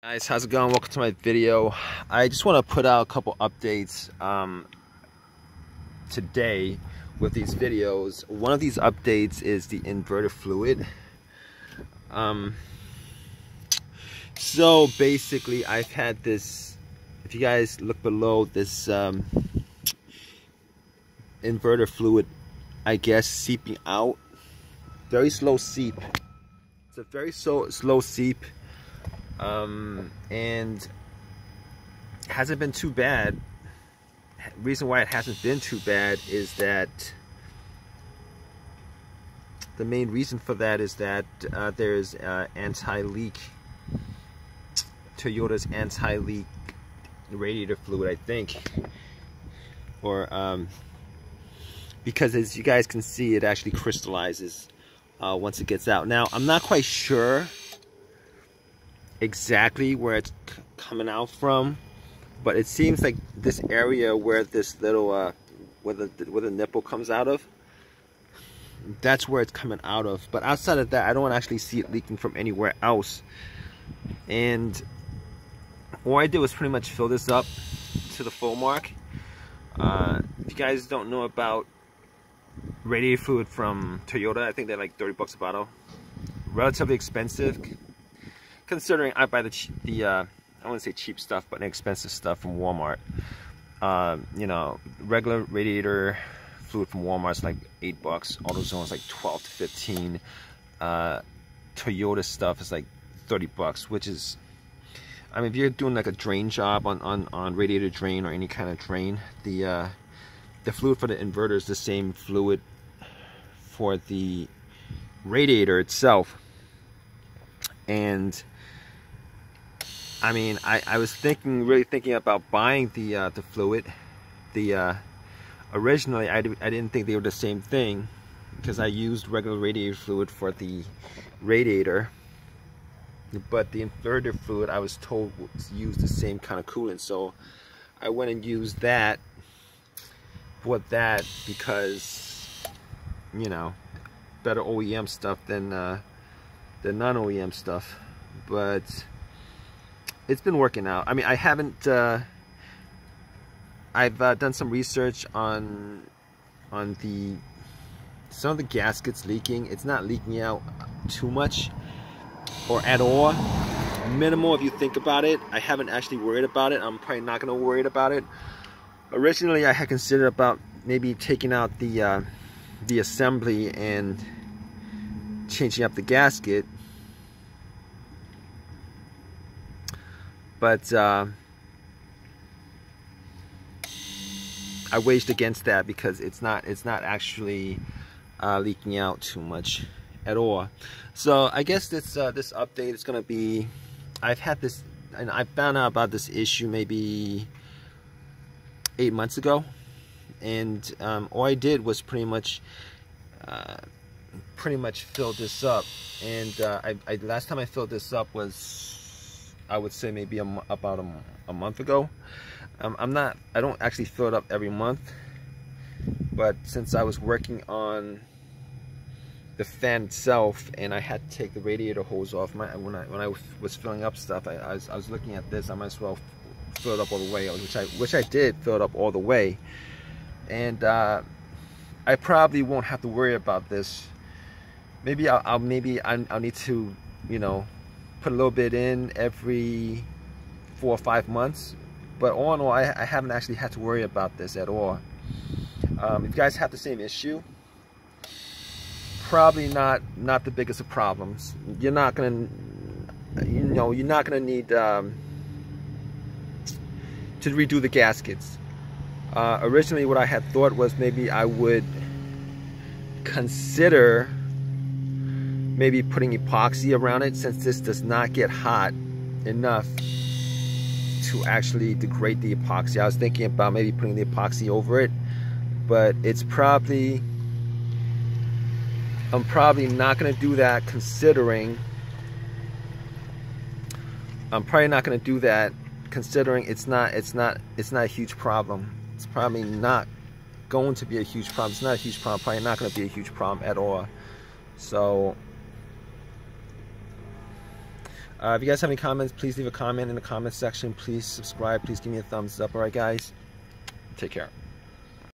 Guys, how's it going? Welcome to my video. I just want to put out a couple updates um, today with these videos. One of these updates is the inverter fluid. Um, so basically, I've had this, if you guys look below this um, inverter fluid, I guess seeping out. Very slow seep. It's a very slow, slow seep um, and hasn't been too bad. Reason why it hasn't been too bad is that the main reason for that is that uh, there's uh, anti-leak Toyota's anti-leak radiator fluid I think or um, because as you guys can see it actually crystallizes uh, once it gets out now I'm not quite sure exactly where it's coming out from but it seems like this area where this little uh, where the where the nipple comes out of that's where it's coming out of. But outside of that I don't actually see it leaking from anywhere else. And all I did was pretty much fill this up to the full mark. Uh, if you guys don't know about radiator fluid from Toyota I think they're like 30 bucks a bottle. Relatively expensive considering I buy the the uh, I wouldn't say cheap stuff, but expensive stuff from Walmart. Uh, you know, regular radiator fluid from Walmart is like eight bucks. AutoZone is like twelve to fifteen. Uh, Toyota stuff is like thirty bucks, which is, I mean, if you're doing like a drain job on on on radiator drain or any kind of drain, the uh, the fluid for the inverter is the same fluid for the radiator itself, and I mean, I, I was thinking, really thinking about buying the uh, the fluid. The uh, originally, I, I didn't think they were the same thing because I used regular radiator fluid for the radiator. But the inverter fluid, I was told, was used the same kind of coolant. So I went and used that. Bought that because, you know, better OEM stuff than uh, the non-OEM stuff. But it's been working out. I mean, I haven't. Uh, I've uh, done some research on on the some of the gaskets leaking. It's not leaking out too much or at all. Minimal if you think about it. I haven't actually worried about it. I'm probably not going to worry about it. Originally, I had considered about maybe taking out the uh, the assembly and changing up the gasket but uh, I waged against that because it's not it's not actually uh, leaking out too much at all. So I guess this uh, this update is gonna be. I've had this and I found out about this issue maybe eight months ago, and um, all I did was pretty much. Uh, pretty much fill this up and uh, I, I last time I filled this up was I would say maybe a, about a, a month ago. Um, I'm not, I don't actually fill it up every month, but since I was working on the fan itself and I had to take the radiator hose off my when I when I was filling up stuff I, I, was, I was looking at this I might as well fill it up all the way which I which I did fill it up all the way and uh, I probably won't have to worry about this maybe I'll, I'll maybe i I'll need to you know put a little bit in every four or five months. But all in all, I, I haven't actually had to worry about this at all. Um, if you guys have the same issue, probably not not the biggest of problems. You're not gonna, you know, you're not gonna need um, to redo the gaskets. Uh, originally, what I had thought was maybe I would consider maybe putting epoxy around it since this does not get hot enough to actually degrade the epoxy. I was thinking about maybe putting the epoxy over it, but it's probably, I'm probably not gonna do that considering, I'm probably not gonna do that considering it's not, it's not, it's not a huge problem. It's probably not going to be a huge problem. It's not a huge problem, probably not gonna be a huge problem at all. So Uh, if you guys have any comments, please leave a comment in the comment section. Please subscribe. Please give me a thumbs up. All right, guys. Take care.